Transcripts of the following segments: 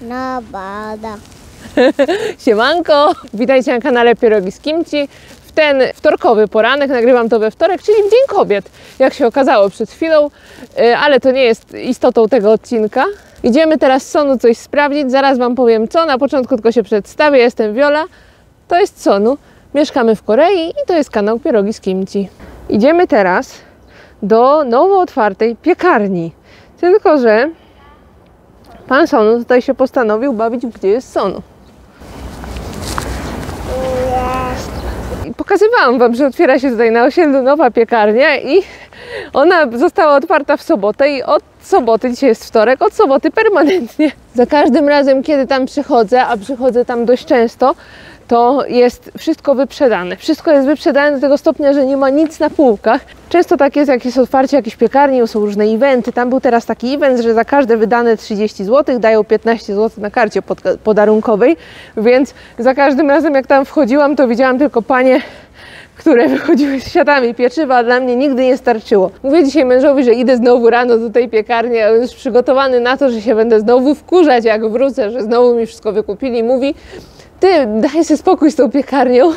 na bada. Siemanko! Witajcie na kanale Pierogi z Kimci. W ten wtorkowy poranek nagrywam to we wtorek, czyli w Dzień Kobiet, jak się okazało przed chwilą, Yy, ale to nie jest istotą tego odcinka. Idziemy teraz z Sonu coś sprawdzić, zaraz Wam powiem co, na początku tylko się przedstawię, jestem Wiola, to jest Sonu, mieszkamy w Korei i to jest kanał Pierogi z Kimci. Idziemy teraz do nowo otwartej piekarni, tylko że Pan Sonu tutaj się postanowił bawić, gdzie jest Sonu. Pokazywałam Wam, że otwiera się tutaj na osiedlu nowa piekarnia i ona została otwarta w sobotę i od soboty, dzisiaj jest wtorek, od soboty permanentnie. Za każdym razem, kiedy tam przychodzę, a przychodzę tam dość często, to jest wszystko wyprzedane. Wszystko jest wyprzedane do tego stopnia, że nie ma nic na półkach. Często tak jest, jak jest otwarcie jakiejś piekarni, są różne eventy. Tam był teraz taki event, że za każde wydane 30 zł dają 15 zł na karcie pod, podarunkowej, więc za każdym razem, jak tam wchodziłam, to widziałam tylko panie które wychodziły z siatami pieczywa, a dla mnie nigdy nie starczyło. Mówię dzisiaj mężowi, że idę znowu rano do tej piekarni, a on jest przygotowany na to, że się będę znowu wkurzać, jak wrócę, że znowu mi wszystko wykupili. Mówi, ty, daj sobie spokój z tą piekarnią.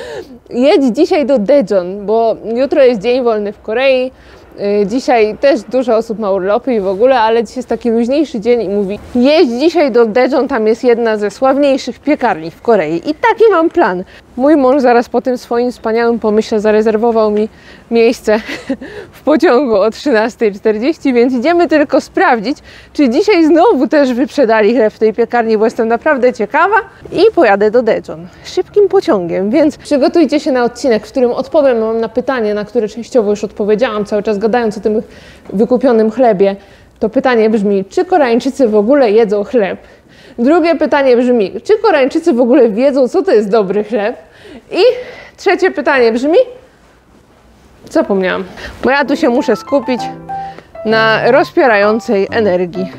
Jedź dzisiaj do Daejeon, bo jutro jest dzień wolny w Korei. Yy, Dzisiaj też dużo osób ma urlopy i w ogóle, ale dzisiaj jest taki luźniejszy dzień i mówi jeźdź dzisiaj do Daejeon, tam jest jedna ze sławniejszych piekarni w Korei i taki mam plan. Mój mąż zaraz po tym swoim wspaniałym pomyśle zarezerwował mi miejsce w pociągu o 13.40, więc idziemy tylko sprawdzić, czy dzisiaj znowu też wyprzedali chleb w tej piekarni, bo jestem naprawdę ciekawa i pojadę do Daejeon szybkim pociągiem, więc przygotujcie się na odcinek, w którym odpowiem Wam na pytanie, na które częściowo już odpowiedziałam, cały czas gadając o tym wykupionym chlebie. To pytanie brzmi, czy Koreańczycy w ogóle jedzą chleb? Drugie pytanie brzmi, czy Koreańczycy w ogóle wiedzą, co to jest dobry chleb? I trzecie pytanie brzmi, zapomniałam, bo ja tu się muszę skupić na rozpierającej energii.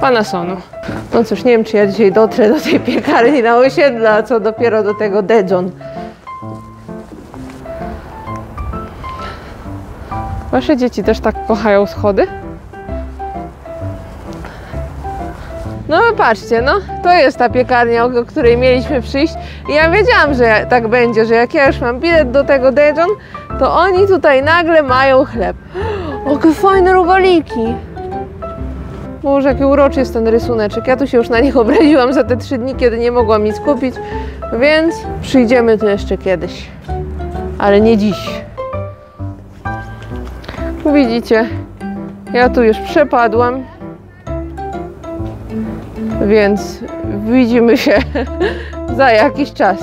Pana Sonu. No cóż, nie wiem, czy ja dzisiaj dotrę do tej piekarni na osiedlu, a co dopiero do tego Daejeon. Wasze dzieci też tak kochają schody? No patrzcie, no to jest ta piekarnia, o której mieliśmy przyjść i ja wiedziałam, że tak będzie, że jak ja już mam bilet do tego Daejeon, to oni tutaj nagle mają chleb. O, jakie fajne rogaliki! Boże, jaki uroczy jest ten rysuneczek. Ja tu się już na nich obraziłam za te trzy dni, kiedy nie mogłam nic kupić, więc przyjdziemy tu jeszcze kiedyś. Ale nie dziś. Widzicie, ja tu już przepadłam, więc widzimy się za jakiś czas.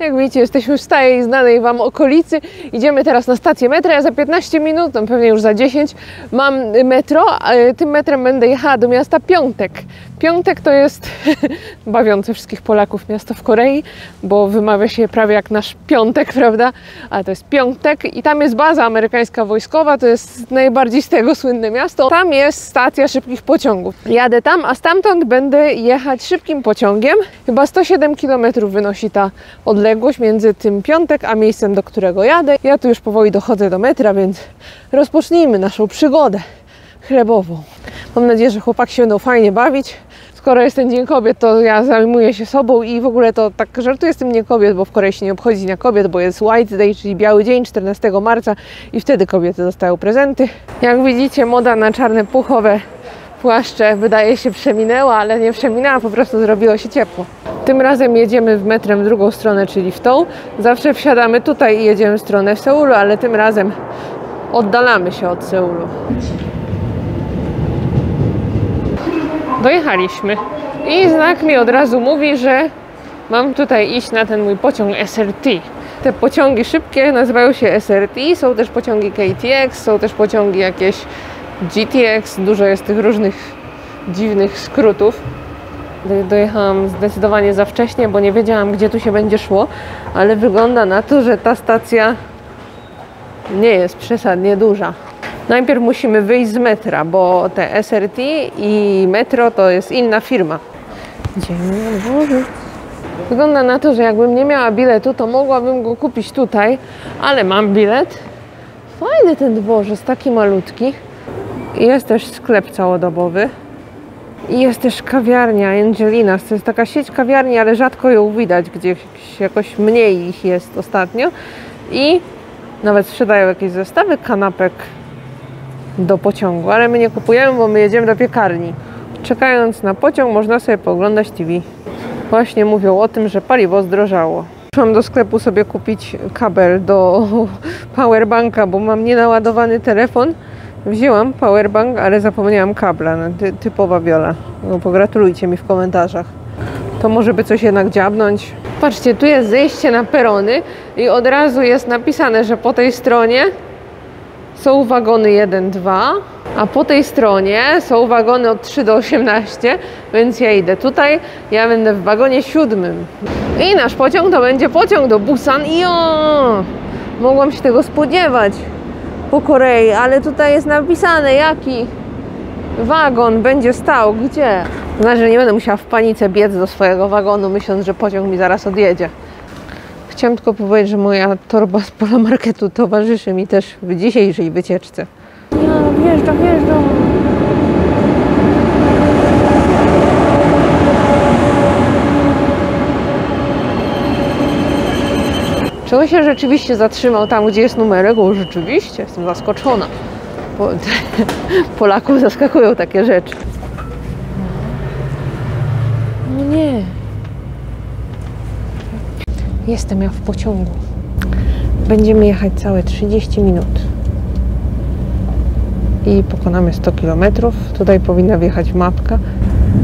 Jak widzicie, jesteśmy w stałej znanej Wam okolicy. Idziemy teraz na stację metra. Ja za 15 minut, no pewnie już za 10, mam metro. Tym metrem będę jechała do miasta Piątek. Piątek to jest bawiące wszystkich Polaków miasto w Korei, bo wymawia się prawie jak nasz piątek, prawda? Ale to jest Piątek i tam jest baza amerykańska wojskowa, to jest najbardziej z tego słynne miasto. Tam jest stacja szybkich pociągów. Jadę tam, a stamtąd będę jechać szybkim pociągiem. Chyba 107 km wynosi ta odległość między tym Piątek, a miejscem, do którego jadę. Ja tu już powoli dochodzę do metra, więc rozpocznijmy naszą przygodę chlebową. Mam nadzieję, że chłopaki się będą fajnie bawić. Skoro jest ten Dzień Kobiet, to ja zajmuję się sobą i w ogóle to tak żartuję z tym Dniem Kobiet, bo w Korei się nie obchodzi Dnia Kobiet, bo jest White Day, czyli Biały Dzień 14 marca i wtedy kobiety dostają prezenty. Jak widzicie, moda na czarne puchowe płaszcze wydaje się przeminęła, ale nie przeminęła, po prostu zrobiło się ciepło. Tym razem jedziemy w metrem w drugą stronę, czyli w tą. Zawsze wsiadamy tutaj i jedziemy w stronę Seulu, ale tym razem oddalamy się od Seulu. Dojechaliśmy i znak mi od razu mówi, że mam tutaj iść na ten mój pociąg SRT. Te pociągi szybkie nazywają się SRT, są też pociągi KTX, są też pociągi jakieś GTX, dużo jest tych różnych dziwnych skrótów. Do- Dojechałam zdecydowanie za wcześnie, bo nie wiedziałam, gdzie tu się będzie szło, ale wygląda na to, że ta stacja nie jest przesadnie duża. Najpierw musimy wyjść z metra, bo te SRT i metro to jest inna firma. Na dworzec. Wygląda na to, że jakbym nie miała biletu, to mogłabym go kupić tutaj, ale mam bilet. Fajny ten dworzec, taki malutki. Jest też sklep całodobowy. I jest też kawiarnia Angelinas. To jest taka sieć kawiarni, ale rzadko ją widać, gdzieś jakoś mniej ich jest ostatnio. I nawet sprzedają jakieś zestawy kanapek do pociągu, ale my nie kupujemy, bo my jedziemy do piekarni. Czekając na pociąg można sobie pooglądać TV. Właśnie mówią o tym, że paliwo zdrożało. Przyszłam do sklepu sobie kupić kabel do powerbanka, bo mam nienaładowany telefon. Wzięłam powerbank, ale zapomniałam kabla. No, ty, typowa wiola. No, pogratulujcie mi w komentarzach. To może by coś jednak dziabnąć. Patrzcie, tu jest zejście na perony i od razu jest napisane, że po tej stronie są wagony 1, 2, a po tej stronie są wagony od 3 do 18, więc ja idę tutaj, ja będę w wagonie siódmym. I nasz pociąg to będzie pociąg do Busan i o! Mogłam się tego spodziewać po Korei, ale tutaj jest napisane jaki wagon będzie stał, gdzie. Znaczy, że nie będę musiała w panice biec do swojego wagonu, myśląc, że pociąg mi zaraz odjedzie. Chciałam tylko powiedzieć, że moja torba z pola marketu towarzyszy mi też w dzisiejszej wycieczce. Ja wjeżdżam, wjeżdżam. Czy on się rzeczywiście zatrzymał tam, gdzie jest numerek? O, rzeczywiście, jestem zaskoczona. Po, Polaków zaskakują takie rzeczy. No nie. Jestem ja w pociągu. Będziemy jechać całe 30 minut. I pokonamy 100 km. Tutaj powinna wjechać mapka.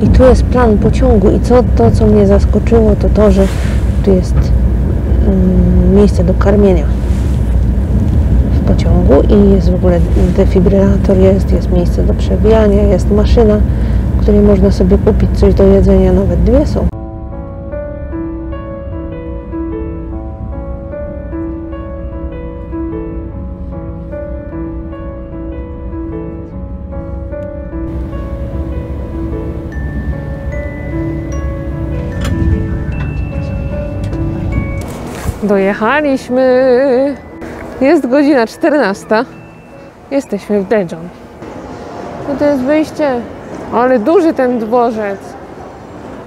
I tu jest plan pociągu. I co to, co mnie zaskoczyło, to to, że tu jest mm, miejsce do karmienia w pociągu i jest w ogóle defibrylator, jest, jest miejsce do przewijania, jest maszyna, w której można sobie kupić coś do jedzenia, nawet dwie są. Dojechaliśmy. Jest godzina 14. Jesteśmy w Daejeon. No to jest wyjście. Ale duży ten dworzec.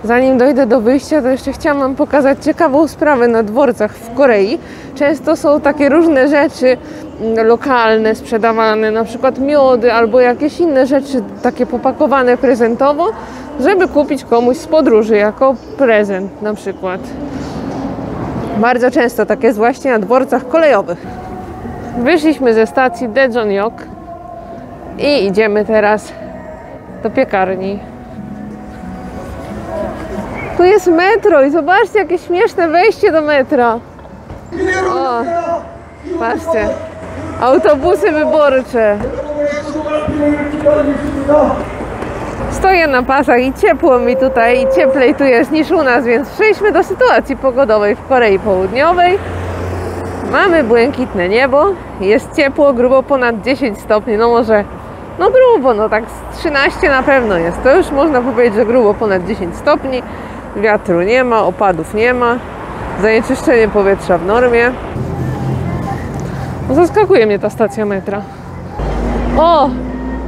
Zanim dojdę do wyjścia, to jeszcze chciałam Wam pokazać ciekawą sprawę na dworcach w Korei. Często są takie różne rzeczy mm, lokalne sprzedawane, na przykład miody albo jakieś inne rzeczy takie popakowane prezentowo, żeby kupić komuś z podróży jako prezent na przykład. Bardzo często tak jest właśnie na dworcach kolejowych. Wyszliśmy ze stacji Daejeonjok i idziemy teraz do piekarni. Tu jest metro i zobaczcie jakie śmieszne wejście do metra. O, patrzcie. Autobusy wyborcze. Stoję na pasach i ciepło mi tutaj i cieplej tu jest niż u nas, więc przejdźmy do sytuacji pogodowej w Korei Południowej. Mamy błękitne niebo, jest ciepło, grubo ponad 10 stopni, no może, no grubo, no tak z 13 na pewno jest. To już można powiedzieć, że grubo ponad 10 stopni. Wiatru nie ma, opadów nie ma, zanieczyszczenie powietrza w normie. No, zaskakuje mnie ta stacja metra. O,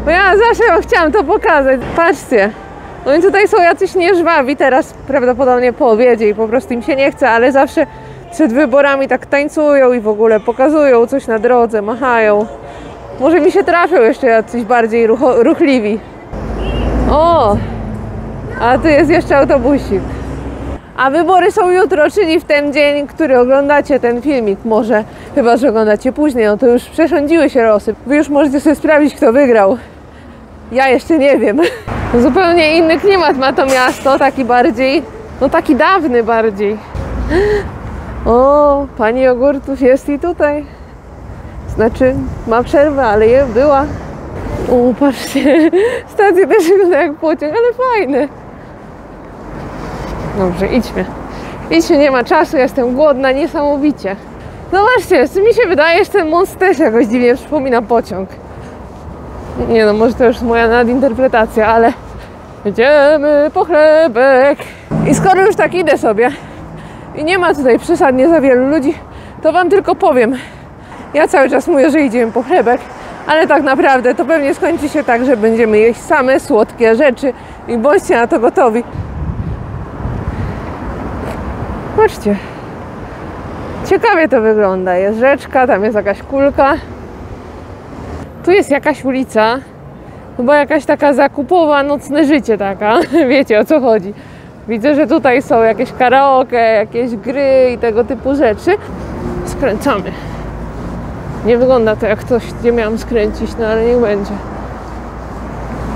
bo ja zawsze chciałam to pokazać. Patrzcie. No i tutaj są jacyś nieżwawi teraz prawdopodobnie po obiedzie i po prostu im się nie chce, ale zawsze przed wyborami tak tańcują i w ogóle pokazują coś na drodze, machają. Może mi się trafią jeszcze jacyś bardziej ruchliwi. O! A tu jest jeszcze autobusik. A wybory są jutro, czyli w ten dzień, który oglądacie ten filmik. Może, chyba że oglądacie później, no to już przesądziły się losy. Wy już możecie sobie sprawdzić, kto wygrał. Ja jeszcze nie wiem. Zupełnie inny klimat ma to miasto, taki bardziej, no taki dawny bardziej. O, pani jogurtów jest i tutaj. Znaczy, ma przerwę, ale je była. O, patrzcie, stacja też wygląda jak pociąg, ale fajny. Dobrze, idźmy. Idźmy, nie ma czasu, jestem głodna niesamowicie. Zobaczcie, co mi się wydaje, że ten most też jakoś dziwnie przypomina pociąg. Nie no, może to już moja nadinterpretacja, ale idziemy po chlebek. I skoro już tak idę sobie i nie ma tutaj przesadnie za wielu ludzi, to Wam tylko powiem. Ja cały czas mówię, że idziemy po chlebek, ale tak naprawdę to pewnie skończy się tak, że będziemy jeść same słodkie rzeczy i bądźcie na to gotowi. Patrzcie. Ciekawie to wygląda. Jest rzeczka, tam jest jakaś kulka. Tu jest jakaś ulica. Chyba jakaś taka zakupowa, nocne życie taka. Wiecie o co chodzi. Widzę, że tutaj są jakieś karaoke, jakieś gry i tego typu rzeczy. Skręcamy. Nie wygląda to jak coś, gdzie miałam skręcić, no ale niech będzie.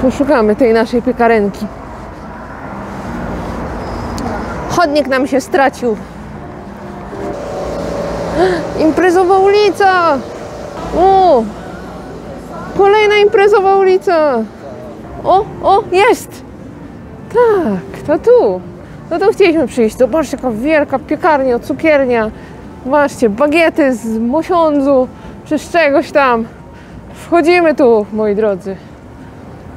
Poszukamy tej naszej piekarenki. Chodnik nam się stracił. Imprezowa ulica! O! Kolejna imprezowa ulica! O, o, jest! Tak, to tu. No to chcieliśmy przyjść. Zobaczcie, jaka wielka piekarnia, cukiernia. Zobaczcie, bagiety z mosiądzu, czy z czegoś tam. Wchodzimy tu, moi drodzy.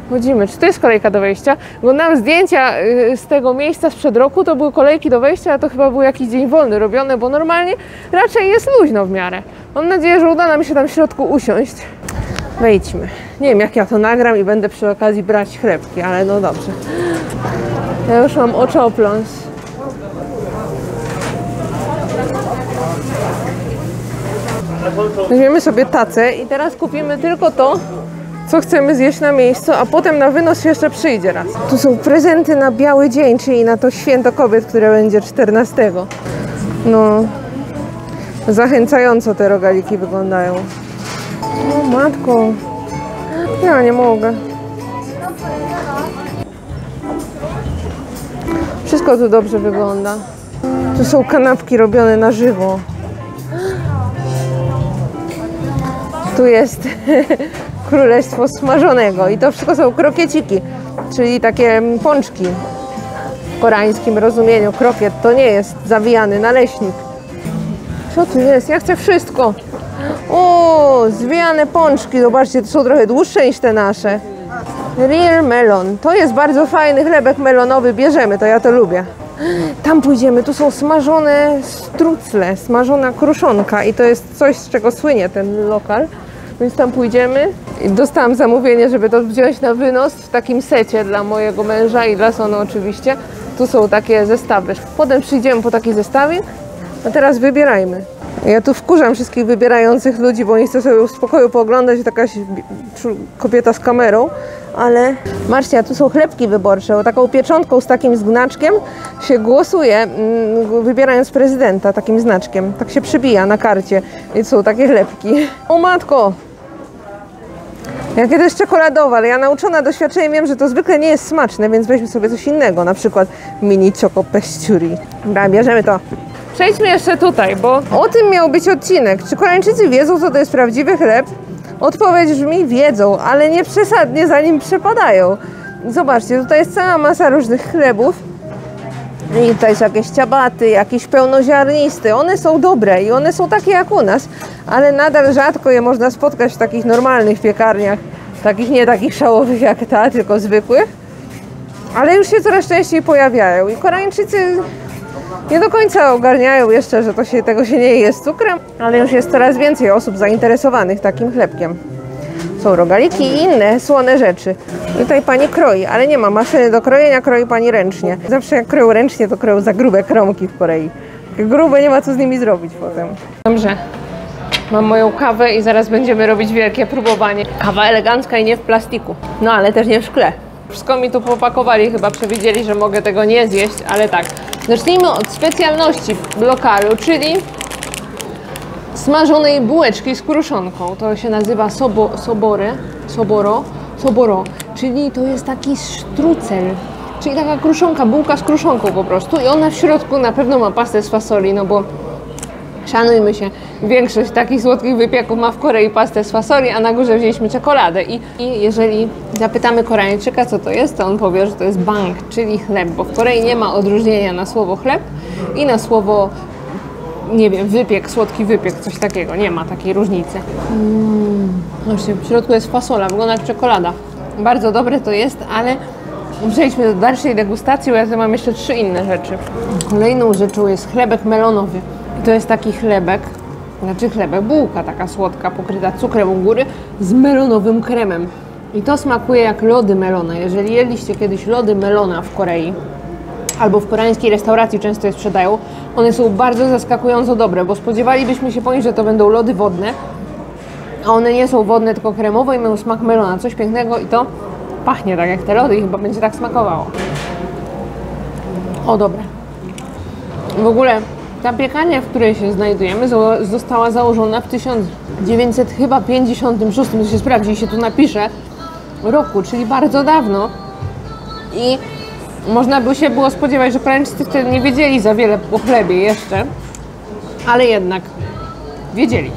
Wchodzimy. Czy to jest kolejka do wejścia? Oglądałam zdjęcia y, z tego miejsca sprzed roku, to były kolejki do wejścia, a to chyba był jakiś dzień wolny robiony, bo normalnie raczej jest luźno w miarę. Mam nadzieję, że uda nam się tam w środku usiąść. Wejdźmy. Nie wiem, jak ja to nagram i będę przy okazji brać chlebki, ale no dobrze. Ja już mam oczopląs. Weźmiemy sobie tacę i teraz kupimy tylko to, co chcemy zjeść na miejscu, a potem na wynos jeszcze przyjdzie raz. Tu są prezenty na biały dzień, czyli na to święto kobiet, które będzie 14. No, zachęcająco te rogaliki wyglądają. O matko, ja nie mogę. Wszystko tu dobrze wygląda. Tu są kanapki robione na żywo. Tu jest królestwo smażonego i to wszystko są krokieciki, czyli takie pączki. W koreańskim rozumieniu krokiet to nie jest zawijany naleśnik. Co tu jest? Ja chcę wszystko. O, zwijane pączki. Zobaczcie, to są trochę dłuższe niż te nasze. Real melon. To jest bardzo fajny chlebek melonowy. Bierzemy, to ja to lubię. Tam pójdziemy, tu są smażone strucle, smażona kruszonka i to jest coś, z czego słynie ten lokal. Więc tam pójdziemy. Dostałam zamówienie, żeby to wziąć na wynos w takim secie dla mojego męża i dla Sony oczywiście. Tu są takie zestawy. Potem przyjdziemy po taki zestawie, a teraz wybierajmy. Ja tu wkurzam wszystkich wybierających ludzi, bo nie chcę sobie w spokoju pooglądać taka kobieta z kamerą, ale Marcia, tu są chlebki wyborcze, o taką pieczątką z takim znaczkiem się głosuje, mm, wybierając prezydenta takim znaczkiem. Tak się przybija na karcie i są takie chlebki. O matko! Jakie to jest czekoladowe, ale ja nauczona doświadczeniem wiem, że to zwykle nie jest smaczne, więc weźmy sobie coś innego, na przykład mini choco pastry. Dobra, bierzemy to. Przejdźmy jeszcze tutaj, bo o tym miał być odcinek. Czy Koreańczycy wiedzą, co to jest prawdziwy chleb? Odpowiedź brzmi wiedzą, ale nie przesadnie za nim przepadają. Zobaczcie, tutaj jest cała masa różnych chlebów. I tutaj są jakieś ciabaty, jakieś pełnoziarnisty. One są dobre i one są takie jak u nas, ale nadal rzadko je można spotkać w takich normalnych piekarniach. Takich nie takich szałowych jak ta, tylko zwykłych. Ale już się coraz częściej pojawiają. I Koreańczycy nie do końca ogarniają jeszcze, że to się, tego się nie je z cukrem, ale już jest coraz więcej osób zainteresowanych takim chlebkiem. Są rogaliki i inne słone rzeczy. Tutaj pani kroi, ale nie ma maszyny do krojenia, kroi pani ręcznie. Zawsze jak kroją ręcznie, to kroją za grube kromki w Korei. Grube nie ma co z nimi zrobić potem. Dobrze. Mam moją kawę i zaraz będziemy robić wielkie próbowanie. Kawa elegancka i nie w plastiku. No ale też nie w szkle. Wszystko mi tu popakowali, chyba przewidzieli, że mogę tego nie zjeść, ale tak. Zacznijmy od specjalności lokalu, czyli smażonej bułeczki z kruszonką. To się nazywa sobo, sobory, soboro, soboro, czyli to jest taki sztrucel, czyli taka kruszonka, bułka z kruszonką po prostu i ona w środku na pewno ma pastę z fasoli, no bo szanujmy się, większość takich słodkich wypieków ma w Korei pastę z fasoli, a na górze wzięliśmy czekoladę. I, I jeżeli zapytamy Koreańczyka, co to jest, to on powie, że to jest bang, czyli chleb, bo w Korei nie ma odróżnienia na słowo chleb i na słowo, nie wiem, wypiek, słodki wypiek, coś takiego. Nie ma takiej różnicy. Mm, właśnie, w środku jest fasola, wygląda jak czekolada. Bardzo dobre to jest, ale Przejdźmy do dalszej degustacji, bo ja tu mam jeszcze trzy inne rzeczy. Kolejną rzeczą jest chlebek melonowy. To jest taki chlebek, znaczy chlebek, bułka taka słodka, pokryta cukrem u góry z melonowym kremem. I to smakuje jak lody melona. Jeżeli jedliście kiedyś lody melona w Korei, albo w koreańskiej restauracji często je sprzedają, one są bardzo zaskakująco dobre, bo spodziewalibyśmy się po nich, że to będą lody wodne, a one nie są wodne, tylko kremowe i mają smak melona. Coś pięknego i to pachnie tak jak te lody i chyba będzie tak smakowało. O, dobre. W ogóle ta piekarnia, w której się znajdujemy, zo- została założona w 1956, to się sprawdzi się tu napisze, roku, czyli bardzo dawno. I można by się było spodziewać, że Koreańczycy wtedy nie wiedzieli za wiele o chlebie jeszcze, ale jednak wiedzieli.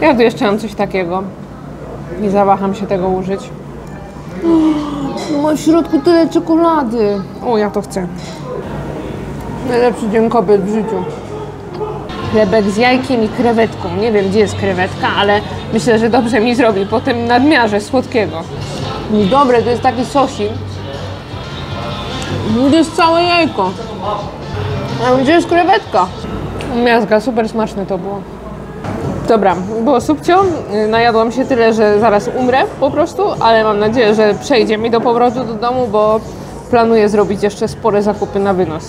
Ja tu jeszcze mam coś takiego. Nie zawaham się tego użyć. Ma w środku tyle czekolady. O, ja to chcę. Najlepszy dzień kobiet w życiu. Chlebek z jajkiem i krewetką. Nie wiem, gdzie jest krewetka, ale myślę, że dobrze mi zrobi po tym nadmiarze słodkiego. Dobre, to jest taki sosik. To jest całe jajko. A gdzie jest krewetka? Miazga, super smaczne to było. Dobra, było subcio. Najadłam się tyle, że zaraz umrę po prostu, ale mam nadzieję, że przejdzie mi do powrotu do domu, bo planuję zrobić jeszcze spore zakupy na wynos.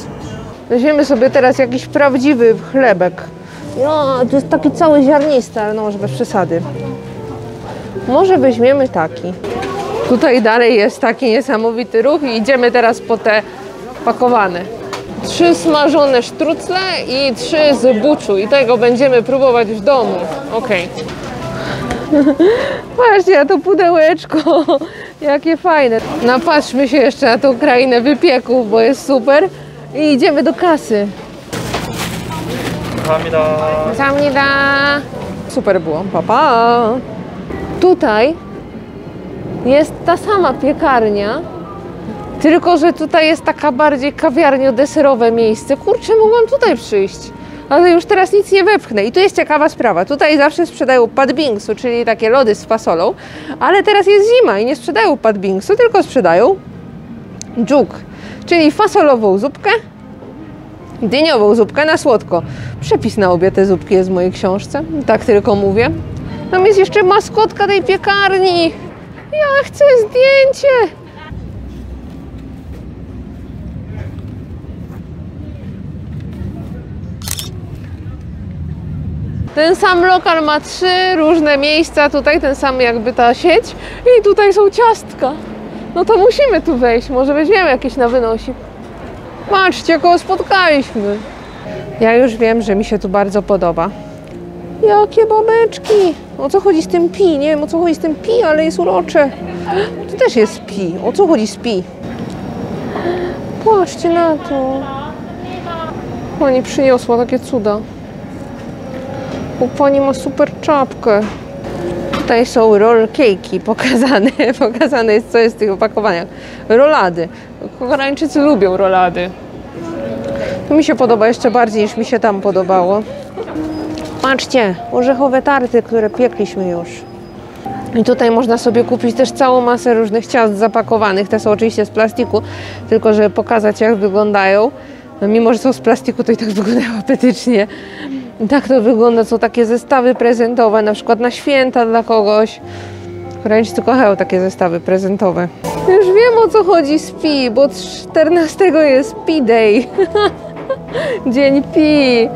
Weźmiemy sobie teraz jakiś prawdziwy chlebek. No, to jest taki cały ziarnisty, ale no może bez przesady. Może weźmiemy taki. Tutaj dalej jest taki niesamowity ruch i idziemy teraz po te pakowane trzy smażone sztrucle i trzy z buczu i tego będziemy próbować w domu. Okej. Okay. Patrzcie, to pudełeczko, jakie fajne. Napatrzmy się jeszcze na tą krainę wypieków, bo jest super. I idziemy do kasy. Zamnida. Super było, pa, pa. Tutaj jest ta sama piekarnia, tylko że tutaj jest taka bardziej kawiarnio-deserowe miejsce. Kurczę, mogłam tutaj przyjść, ale już teraz nic nie wepchnę. I tu jest ciekawa sprawa. Tutaj zawsze sprzedają padbingsu, czyli takie lody z fasolą, ale teraz jest zima i nie sprzedają padbingsu, tylko sprzedają dżuk, czyli fasolową zupkę dyniową zupkę na słodko. Przepis na obie te zupki jest w mojej książce, tak tylko mówię. Tam jest jeszcze maskotka tej piekarni. Ja chcę zdjęcie. Ten sam lokal ma trzy różne miejsca, tutaj ten sam jakby ta sieć i tutaj są ciastka. No to musimy tu wejść, może weźmiemy jakieś na wynosik. Patrzcie, kogo spotkaliśmy. Ja już wiem, że mi się tu bardzo podoba. Jakie babeczki! O co chodzi z tym pi? Nie wiem o co chodzi z tym pi, ale jest urocze. Tu też jest pi. O co chodzi z pi? Patrzcie na to. Pani przyniosła takie cuda. U pani ma super czapkę. Tutaj są roll pokazane. Pokazane jest, co jest w tych opakowaniach. Rolady. Koreańczycy lubią rolady. To mi się podoba jeszcze bardziej niż mi się tam podobało. Patrzcie, orzechowe tarty, które piekliśmy już. I tutaj można sobie kupić też całą masę różnych ciast zapakowanych. Te są oczywiście z plastiku, tylko żeby pokazać jak wyglądają. No, Mimo, że są z plastiku, to i tak wyglądają apetycznie. Tak to wygląda, są takie zestawy prezentowe, na przykład na święta dla kogoś. Koreańczycy kochają takie zestawy prezentowe. Już wiem o co chodzi z Pi, bo 14 jest Pi Day. Dzień Pi.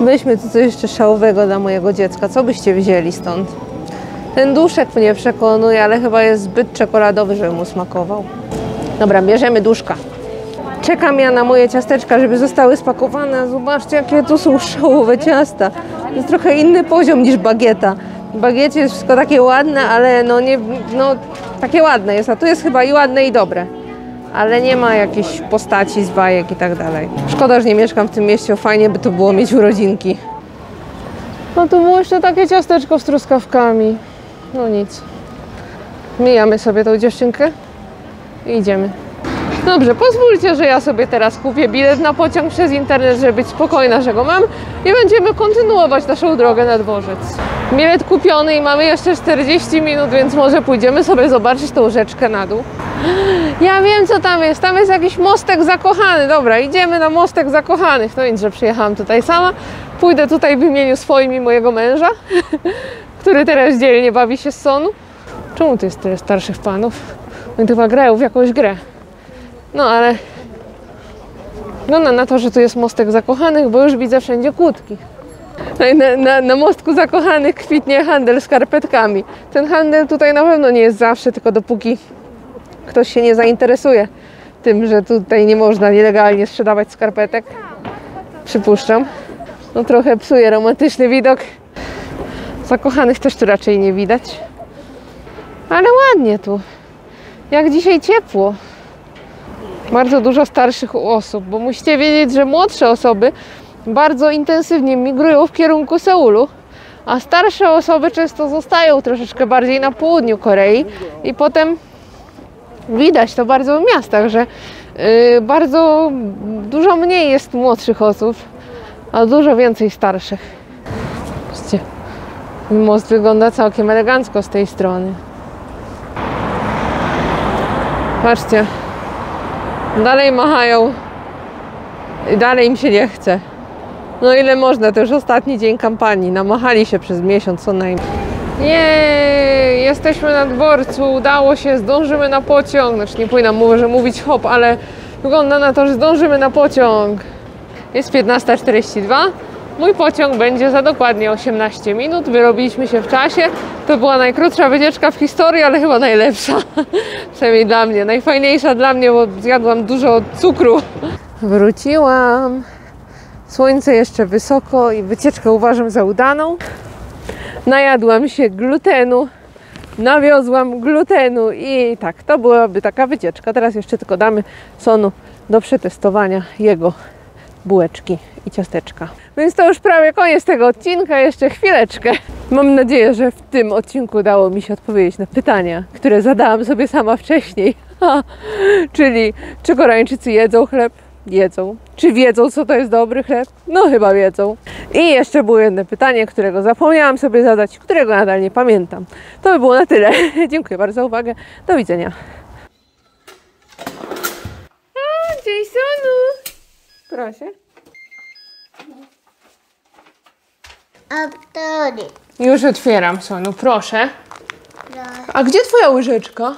Weźmy tu coś jeszcze szałowego dla mojego dziecka. Co byście wzięli stąd? Ten duszek mnie przekonuje, ale chyba jest zbyt czekoladowy, żeby mu smakował. Dobra, bierzemy duszka. Czekam ja na moje ciasteczka, żeby zostały spakowane. Zobaczcie, jakie tu są szałowe ciasta. To jest trochę inny poziom niż bagieta. Bagiecie jest wszystko takie ładne, ale no nie, no takie ładne jest, a tu jest chyba i ładne i dobre. Ale nie ma jakiejś postaci z bajek i tak dalej. Szkoda, że nie mieszkam w tym mieście, fajnie by to było mieć urodzinki. No tu było jeszcze takie ciasteczko z truskawkami. No nic. Mijamy sobie tą dziewczynkę i idziemy. Dobrze, pozwólcie, że ja sobie teraz kupię bilet na pociąg przez internet, żeby być spokojna, że go mam i będziemy kontynuować naszą drogę na dworzec. Bilet kupiony i mamy jeszcze 40 minut, więc może pójdziemy sobie zobaczyć tą rzeczkę na dół. Ja wiem, co tam jest. Tam jest jakiś mostek zakochany. Dobra, idziemy na mostek zakochanych. No więc, że przyjechałam tutaj sama. Pójdę tutaj w imieniu swoim i mojego męża, który teraz dzielnie bawi się z sonu. Czemu tu jest tyle starszych panów? Oni chyba grają w jakąś grę. No ale wygląda na to, że tu jest mostek zakochanych, bo już widzę wszędzie kłódki. No Na, na, na mostku zakochanych kwitnie handel skarpetkami. Ten handel tutaj na pewno nie jest zawsze, tylko dopóki ktoś się nie zainteresuje tym, że tutaj nie można nielegalnie sprzedawać skarpetek. Przypuszczam. No trochę psuje romantyczny widok. Zakochanych też tu raczej nie widać. Ale ładnie tu. Jak dzisiaj ciepło. Bardzo dużo starszych osób, bo musicie wiedzieć, że młodsze osoby bardzo intensywnie migrują w kierunku Seulu, a starsze osoby często zostają troszeczkę bardziej na południu Korei i potem widać to bardzo w miastach, że yy, bardzo dużo mniej jest młodszych osób, a dużo więcej starszych. Patrzcie, most wygląda całkiem elegancko z tej strony. Patrzcie, dalej machają i dalej im się nie chce. No ile można, to już ostatni dzień kampanii. Namachali się przez miesiąc co najmniej. Jej, jesteśmy na dworcu, udało się, zdążymy na pociąg. Znaczy nie powinnam mówię, że mówić hop, ale wygląda na to, że zdążymy na pociąg. Jest 15.42. Mój pociąg będzie za dokładnie 18 minut. Wyrobiliśmy się w czasie. To była najkrótsza wycieczka w historii, ale chyba najlepsza. Przynajmniej dla mnie. Najfajniejsza dla mnie, bo zjadłam dużo cukru. Wróciłam. Słońce jeszcze wysoko i wycieczkę uważam za udaną. Najadłam się glutenu, nawiozłam glutenu i tak, to byłaby taka wycieczka. Teraz jeszcze tylko damy Sonu do przetestowania jego bułeczki i ciasteczka. Więc to już prawie koniec tego odcinka, jeszcze chwileczkę. Mam nadzieję, że w tym odcinku udało mi się odpowiedzieć na pytania, które zadałam sobie sama wcześniej. Czyli czy Koreańczycy jedzą chleb? Jedzą. Czy wiedzą, co to jest dobry chleb? No chyba wiedzą. I jeszcze było jedno pytanie, którego zapomniałam sobie zadać, którego nadal nie pamiętam. To by było na tyle. Dziękuję bardzo za uwagę. Do widzenia. O, Jasonu! Proszę. Otwórz. Już otwieram, Sonu, proszę. A gdzie twoja łyżeczka?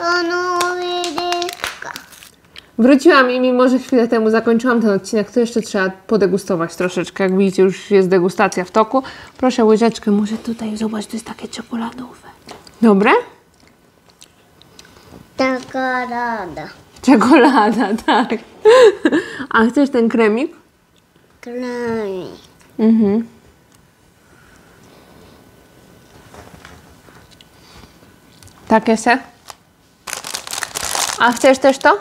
Ono widziska. Wróciłam i mimo, że chwilę temu zakończyłam ten odcinek, to jeszcze trzeba podegustować troszeczkę. Jak widzicie, już jest degustacja w toku. Proszę łyżeczkę, może tutaj zobacz, to jest takie czekoladowe. Dobre? Rada. Czekolada, tak. A chcesz ten kremik? Krami. Mhm. Takie se. A chcesz też to?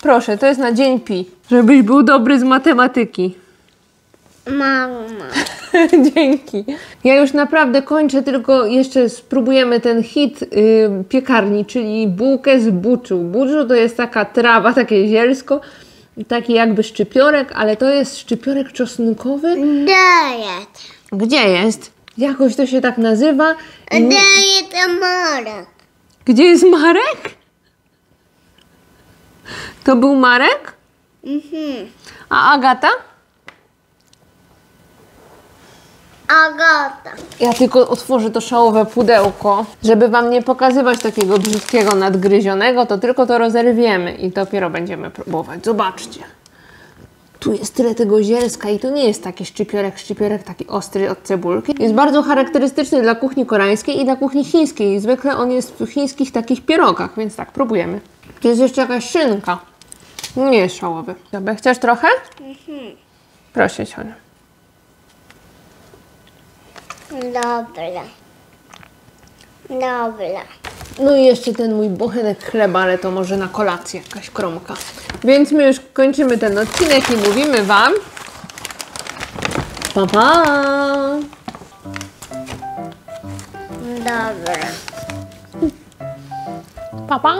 Proszę, to jest na dzień pi. Żebyś był dobry z matematyki. Mama. Dzięki. Ja już naprawdę kończę, tylko jeszcze spróbujemy ten hit y, piekarni, czyli bułkę z buczu. Buczu to jest taka trawa, takie zielsko, taki jakby szczypiorek, ale to jest szczypiorek czosnkowy. Daję. Gdzie jest? Jakoś to się tak nazywa. To Marek. Gdzie jest Marek? To był Marek? Mhm. A Agata? Agata. Ja tylko otworzę to szałowe pudełko, żeby Wam nie pokazywać takiego brzydkiego nadgryzionego, to tylko to rozerwiemy i dopiero będziemy próbować. Zobaczcie. Tu jest tyle tego zielska i to nie jest taki szczypiorek, szczypiorek taki ostry od cebulki. Jest bardzo charakterystyczny dla kuchni koreańskiej i dla kuchni chińskiej. Zwykle on jest w chińskich takich pierogach, więc tak, próbujemy. Tu jest jeszcze jakaś szynka. Nie jest szałowy. Dobra, chcesz trochę? Proszę Cię. Dobra. Dobra. No i jeszcze ten mój bochenek chleba, ale to może na kolację jakaś kromka. Więc my już kończymy ten odcinek i mówimy Wam pa pa! Dobra. Pa pa!